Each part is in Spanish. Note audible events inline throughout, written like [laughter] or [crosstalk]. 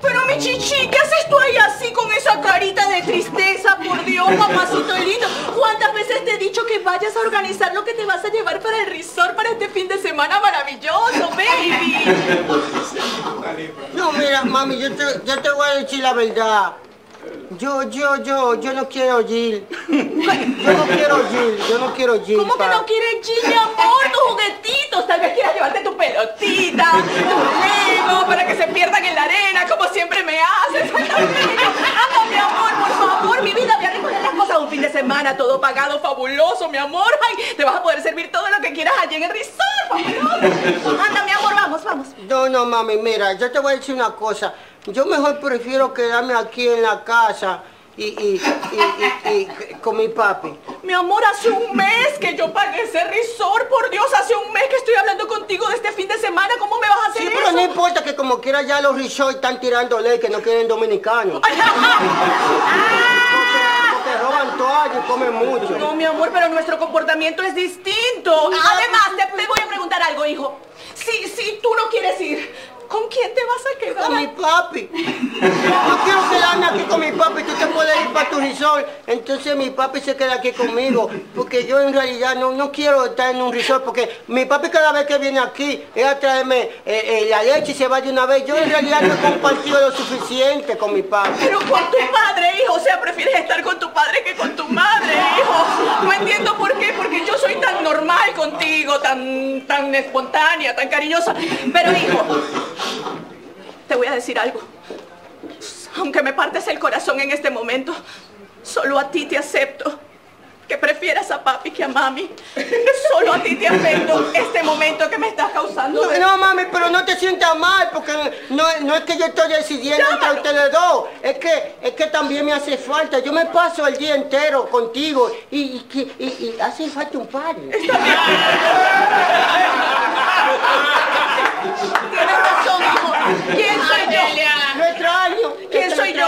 Pero mi chichi, ¿qué haces tú ahí así con esa carita de tristeza? Por Dios, mamacito lindo. ¿Cuántas veces te he dicho que vayas a organizar lo que te vas a llevar para el resort para este fin de semana maravilloso, baby? No, mira, mami, yo te, yo te voy a decir la verdad. Yo, yo, yo, yo no quiero Jill. Yo no quiero Jill, yo no quiero Jill. ¿Cómo que no quieres G, mi amor? Tus juguetitos. Tal vez quieras llevarte tu pelotita, tu lego, para que se pierdan en la arena, como siempre me haces. [laughs] Anda, mi amor, por favor, mi vida. Voy a recoger las cosas un fin de semana, todo pagado, fabuloso, mi amor. Ay, te vas a poder servir todo lo que quieras allí en el resort, fabuloso. Anda, mi amor, vamos, vamos. No, no, mami, mira, yo te voy a decir una cosa. Yo mejor prefiero quedarme aquí en la casa y, y, y, y- con mi papi. Mi amor, hace un mes que yo pagué ese resort. Por Dios, hace un mes que estoy hablando contigo de este fin de semana. ¿Cómo me vas a hacer Sí, eso? pero no importa que como quiera ya los resorts están tirando ley que no quieren dominicanos. [laughs] Roban toallas y comen mucho. No, mi amor, pero nuestro comportamiento es distinto. Además, te, te voy a preguntar algo, hijo. Si, si tú no quieres ir, ¿con quién te vas a quedar? Con mi papi. Yo quiero quedarme aquí con mi papi. Tú te puedes ir para tu resort. Entonces mi papi se queda aquí conmigo. Porque yo en realidad no, no quiero estar en un resort. Porque mi papi cada vez que viene aquí, es a traerme eh, eh, la leche y se va de una vez. Yo en realidad no he compartido lo suficiente con mi papi. Pero con tu padre, hijo. O sea, prefieres estar con tu padre que con tu madre, hijo. No entiendo por qué, porque yo soy tan normal contigo, tan, tan espontánea, tan cariñosa. Pero, hijo, decir algo. Aunque me partes el corazón en este momento, solo a ti te acepto. Que prefieras a papi que a mami. Solo a ti te afecto este momento que me estás causando. No, no, mami, pero no te sientas mal, porque no, no es que yo estoy decidiendo entre Llámalo. ustedes dos, es que, es que también me hace falta. Yo me paso el día entero contigo y, y, y- y hace falta un par. Tienes razón, hijo. ¿Quién soy yo? Lo extraño.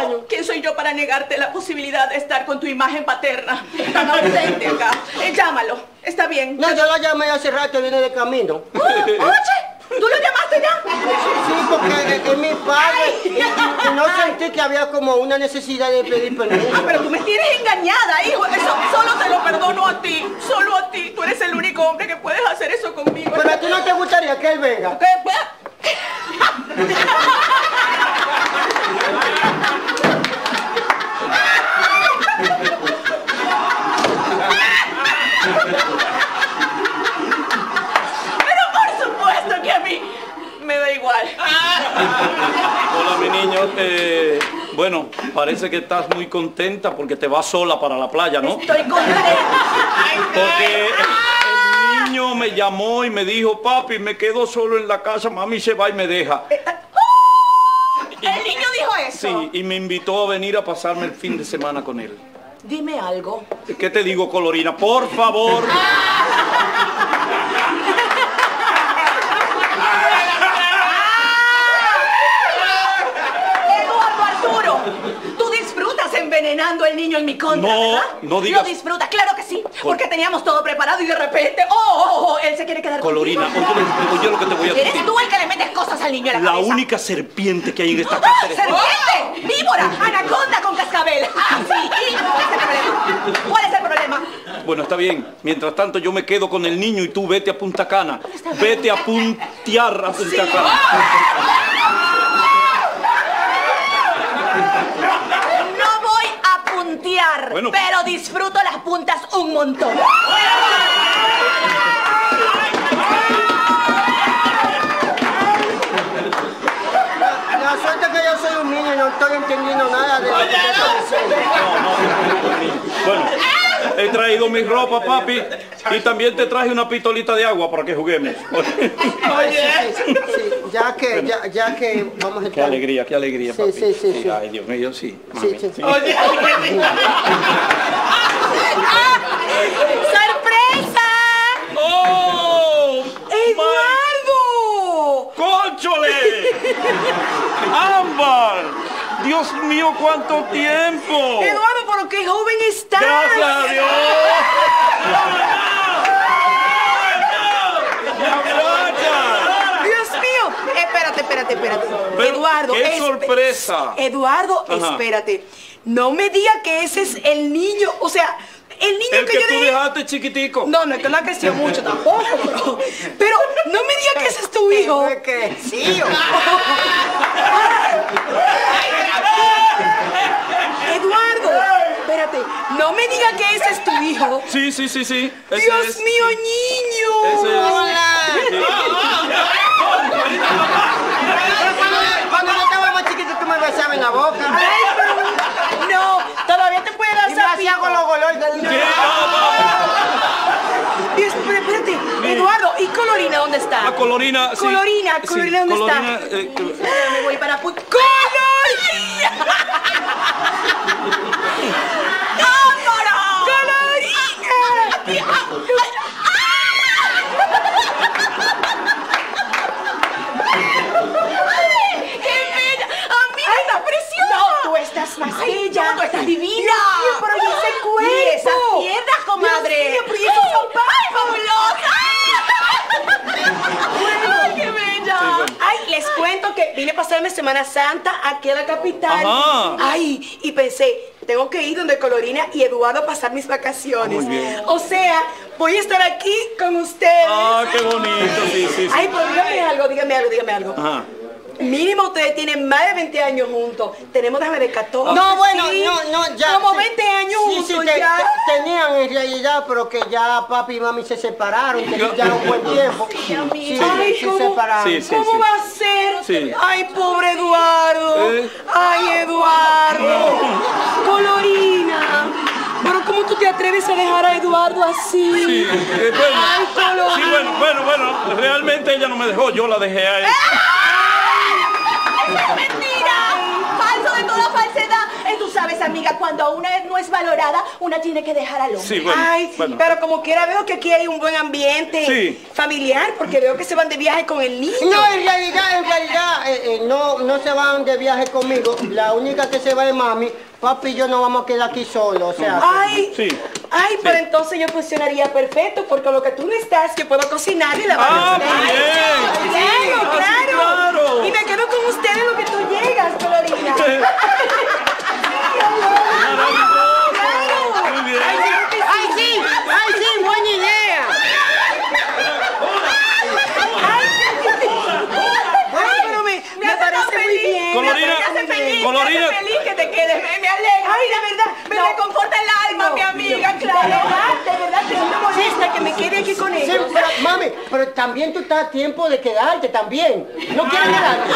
¿Quién lo soy yo? ¿Quién soy yo para negarte la posibilidad de estar con tu imagen paterna? Tan [laughs] ausente acá. Eh, llámalo. Está bien. No, yo la llamé hace rato, viene de camino. Oye, ¿tú lo llamaste ya? Sí, porque es, es mi padre y, y- y no sentí que había como una necesidad de pedir permiso. Ah, pero tú me tienes engañada, hijo. Eso solo te lo perdono a ti. Solo a ti. Tú eres el único hombre que puedes hacer eso conmigo. Pero a ti no te gustaría que él venga. ¿Qué? pues? Pero por supuesto que a mí me da igual. Hola, mi niño. eh, bueno, parece que estás muy contenta porque te vas sola para la playa, ¿no? Estoy contenta. Porque el, el niño me llamó y me dijo, papi, me quedo solo en la casa, mami se va y me deja. El niño dijo eso. Sí, y me invitó a venir a pasarme el fin de semana con él. Dime algo. ¿Qué te digo, Colorina? Por favor. Eduardo Arturo, tú disfrutas al niño en mi contra, No, ¿verdad? no digas- Lo disfrutas, claro que sí, porque teníamos todo preparado y de repente, oh, oh, oh, él se quiere quedar Colorina, contigo. oye, oye lo que te voy a Eres decir. tú el que le metes cosas al niño en la, La cabeza. única serpiente que hay en esta ¡Ah, casa eres. ¡Serpiente! ¡Víbora! ¡Anaconda con cascabel! ¡Ah, sí! ¿Y cuál es el problema? ¿Cuál es el problema? Bueno, está bien. Mientras tanto, yo me quedo con el niño y tú vete a Punta Cana. Vete a puntear a Punta Cana. No voy a puntear, Bueno. pero disfruto las puntas un montón. La suerte es que yo soy un niño y no estoy entendiendo nada de lo que está diciendo. He traído mi ropa, papi, y también te traje una pistolita de agua para que juguemos. Sí, sí, sí, ya que, ya, ya que vamos a estar... Qué alegría, qué alegría, Sí, papi. sí, sí, sí. Ay, Dios mío, sí. Sí, mami. sí, sí. ¡Sorpresa! ¡Oh! ¡Eduardo! ¡Cónchole! ¡Ámbar! ¡Dios mío, cuánto tiempo! Eduardo, qué joven estás. Gracias a Dios. Dios mío. Espérate, espérate, espérate. Eduardo. ¡Qué sorpresa! Eduardo, espérate. No me diga que ese es el niño. O sea, el niño que, que, yo tú dejé... dejaste chiquitico. No, no, es que no ha crecido mucho tampoco, pero, no me digas que ese es tu hijo. Eduardo, espérate, no me diga que ese es tu hijo. Sí, sí, sí, sí. Ese Dios es, mío, sí. niño. Ese es. [laughs] Cuando, yo estaba más chiquito tú me besabas en la boca. Ay, pero no, todavía te puede dar Y me hacía sapito. ¿Qué? Dios, pero espérate, Eduardo, ¿y Colorina dónde está? Ah, Colorina, sí. Colorina, Sí, Colorina, ¿dónde Colorina, está? eh, Me voy para ¡Colorina! ¡Qué bella! ¡Amiga, estás preciosa! No, tú estás más Ay, bella. no, tú estás divina. Dios mío, pero ¿y ese cuerpo? Y esas piernas, comadre. Dios mío, pero ¿y esos zapatos? ¡Ay, fabulosa! ¡Ay, qué bella! Ay, les cuento que vine a pasarme Semana Santa aquí a la capital. Ajá. Ay, y pensé, tengo que ir donde Colorina y Eduardo a pasar mis vacaciones. Muy bien. O sea, voy a estar aquí con ustedes. Ah, qué bonito, sí, sí, sí. Ay, pero dígame algo, dígame algo, dígame algo. Ajá. Mínimo ustedes tienen más de 20 años juntos. Tenemos, déjame ver, 14. No, bueno, sí. no, no, ya. Como sí. 20 años Sí, juntos sí, te- ya. te- tenían en realidad, pero que ya papi y mami se separaron, tenían ya un buen tiempo. Sí, Ay, sí, ¿cómo, separaron. Sí, sí. ¿cómo va a ser? Sí. Ay, pobre Eduardo. ¿Eh? Ay, Eduardo. Colorina. Pero ¿cómo tú te atreves a dejar a Eduardo así? Sí, eh, bueno, Ay, Colorina. sí, bueno, bueno, bueno, realmente ella no me dejó, yo la dejé a él. ¡Eso es mentira! ¡Falso de toda falsedad! Eh, Tú sabes, amiga, cuando una no es valorada, una tiene que dejar al hombre. Sí, bueno, Ay, bueno. pero como quiera veo que aquí hay un buen ambiente Sí. familiar, porque veo que se van de viaje con el niño. No, en realidad, en realidad, eh, eh, no, no se van de viaje conmigo. La única que se va es mami. Papi y yo no vamos a quedar aquí solos, o sea. Ay, Sí. ay, pero entonces yo funcionaría perfecto, porque lo que tú no estás, yo puedo cocinar y lavar Ah, los muy bien. Claro, Ah, sí, claro. claro. Y me quedo con ustedes lo que tú llegas, Colorina. Maravilloso. Muy bien. ¡Ay, sí! ¡Ay, sí! ¡Buena idea! Ay, pero me, me parece muy bien. Colorina, Colorina. feliz que te quedes, me, me alegra. Ay, de verdad. Me reconforta el alma, mi amiga, claro. De verdad, que no me molesta que me quede aquí con Sí, ellos. pero, mami, pero también tú estás a tiempo de quedarte también. ¿No quieres quedarte?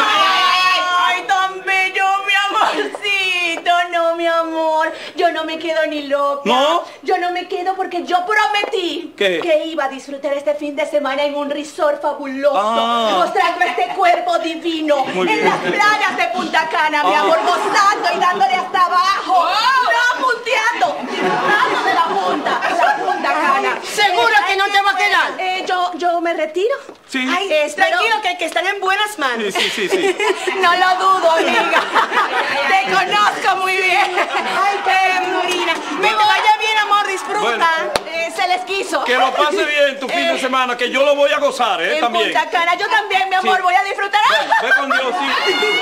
Ay, tan bello, mi amorcito. No, mi amor. Yo no me quedo ni loca. ¿No? Yo no me quedo porque yo prometí ¿Qué? que iba a disfrutar este fin de semana en un resort fabuloso. Ah. Mostrando este cuerpo divino. Muy en bien. las playas de Punta Cana, mi Ah. amor, gozando y dándole hasta abajo. No punteando, disfrutando de la punta, la Punta Cana. ¿Segura que no te va a quedar? Eh, yo, yo me retiro. Sí. Ay, Espero- tranquilo, que, que están en buenas manos. Sí, sí, sí, sí. [laughs] No lo dudo, amiga. [laughs] Te conozco muy bien. Ay, qué Colorina. Que te vaya bien, amor, disfruta. Bueno. Eh, se les quiso. Que lo pase bien tu fin de Eh, semana, que yo lo voy a gozar, ¿eh? En También. Punta Cana, yo también, mi amor, Sí. voy a disfrutar. Ve con Dios, sí.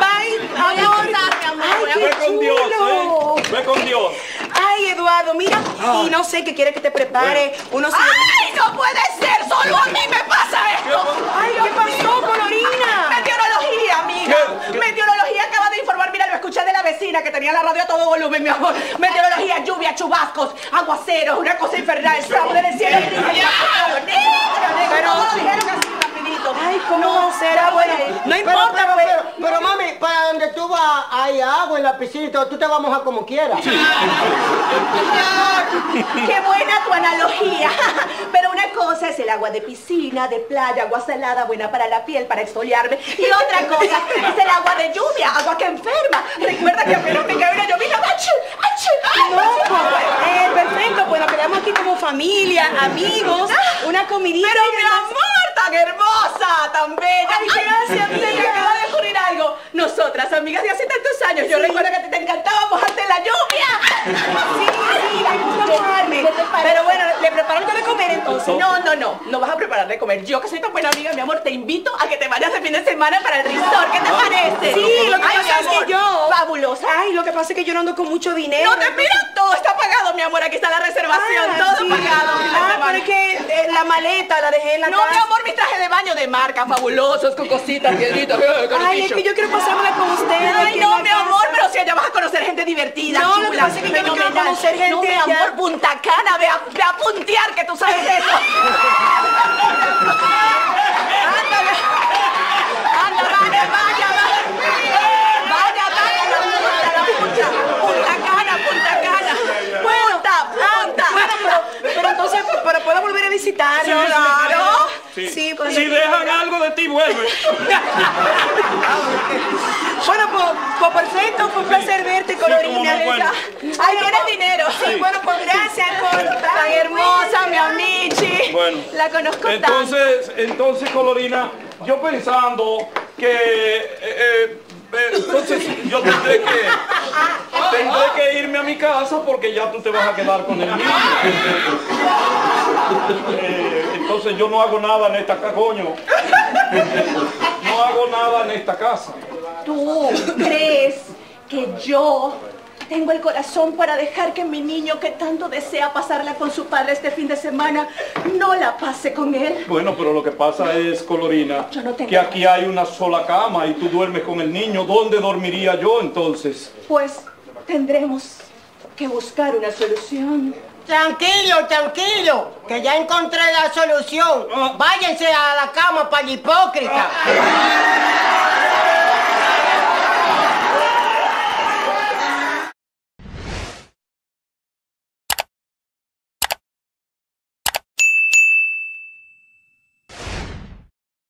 Bye, Voy a gozar, mi amor. Ay, Ve con Dios. ¿eh? Ve con Dios. Ay, Eduardo, mira. Y no sé qué quiere que te prepare. Unos ¡Ay, no puede ser! ¡Solo a mí me pasa esto! Ay, ¿qué pasó, Colorina? Meteorología, amiga. ¿Qué? ¿Qué? Meteorología acaba de informar, mira, lo escuché de la vecina que tenía la radio a todo volumen, mi amor. Meteorología, chubascos, aguaceros, una cosa infernal, sábado del cielo. Negro, negro, negro. Todo lo dijeron así rapidito. Ay, ¿cómo va a ser? Ah, bueno, no importa, pero, pues. pero, pero, mami, para donde tú vas hay agua en la piscina y todo, tú te vas a mojar como quieras. [laughs] Qué buena tu analogía. Pero una cosa es el agua de piscina, de playa, agua salada, buena para la piel, para exfoliarme. Y otra cosa es el agua de lluvia, agua que enferma. Recuerda que apenas me cae una llovina. ¡achú! ¡achú! No, pues, eh, perfecto, pues nos quedamos aquí como familia, amigos, una comidita. Pero mi amor, tan hermosa, tan bella. Ay, gracias, Se [laughs] me acaba de ocurrir algo. Nosotras, amigas de hace tantos años, yo recuerdo que a ti te encantaba mojarte en la lluvia. Sí, sí, me gusta mojarme. ¿Qué te parece? Pero bueno, le prepararte de comer entonces. No, no, no, no vas a preparar de comer. Yo que soy tan buena amiga, mi amor, te invito a que te vayas de fin de semana para el resort. ¿Qué te Ah. parece? Sí, lo que Ay, pasa es que yo- Fabulosa. Ay, lo que pasa es que yo no ando con mucho dinero. No te mira, todo está pagado, mi amor. Aquí está la reservación, Ah, todo sí. pagado. Ah, pero es que eh, la maleta la dejé en la No, casa. mi amor, mi traje de baño de marca, fabulosos, con cositas, [laughs] piedritas. Ay, es que yo quiero pasármela con ustedes. Ay, no, mi casa. amor, pero si allá vas a conocer gente divertida. No, lo que chula, pasa es que yo no quiero conocer gente No, mi allá. amor, Punta Cana, ve a, ve a puntear, que tú sabes de eso. Ándale. Anda, vaya, vaya, vaya. Vaya, vaya, la punta, la punta. Punta Cana, Punta Cana. Punta, punta. Bueno, pero, pero entonces, pero puedo volver a visitarlos. claro. Sí. Sí, pues- si dejan algo de ti, vuelve. Bueno, pues, pues perfecto, fue un placer verte, Colorina. no, bueno. Ay, tienes dinero. Sí, bueno, pues gracias, Col. Tan hermosa, mi amichi. Bueno. La conozco tanto. Entonces, entonces, Colorina, yo pensando que... eh, eh, eh, entonces yo tendré que tendré que irme a mi casa porque ya tú te vas a quedar con el niño. Eh, entonces yo no hago nada en esta casa, coño. No hago nada en esta casa. ¿Tú crees que yo tengo el corazón para dejar que mi niño que tanto desea pasarla con su padre este fin de semana no la pase con él? Bueno, pero lo que pasa es, Colorina, Yo no tengo- que aquí hay una sola cama y tú duermes con el niño. ¿Dónde dormiría yo entonces? Pues tendremos que buscar una solución. Tranquilo, tranquilo, que ya encontré la solución. Ah. Váyanse a la cama para el hipócrita. [laughs]